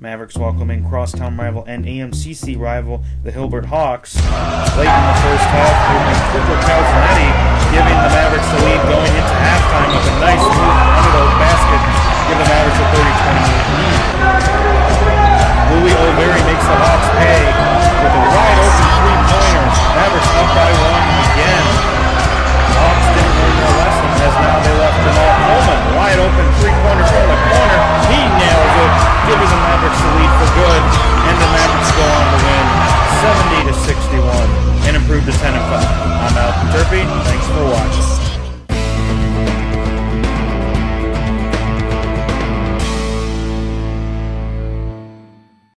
Mavericks welcome welcoming crosstown rival and AMCC rival, the Hilbert Hawks. Late in the first half, Cooper Calzanetti giving the The to 10 and 5.